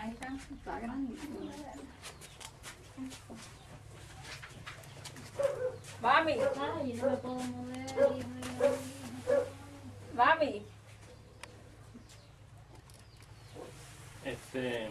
Ahí está. Está grande. Mami, Ay, no me puedo mover. mami. Este,